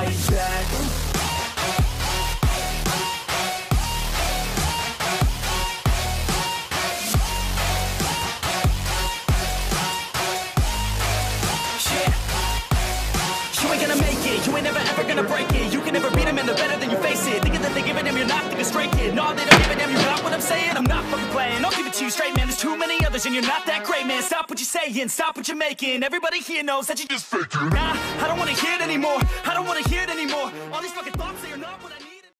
You ain't gonna make it, you ain't never ever gonna break it. You can never beat them and they're better than you face it. Thinking that they're giving them, you're not thinking straight, kid. No, they don't give a you got what I'm saying? I'm not fucking playing, I'll give it to you straight, man. There's too many others and you're not that great, man. Stop stop what you're making. Everybody here knows that you just faking Nah, I don't wanna hear it anymore. I don't wanna hear it anymore. All these fucking thoughts, they are not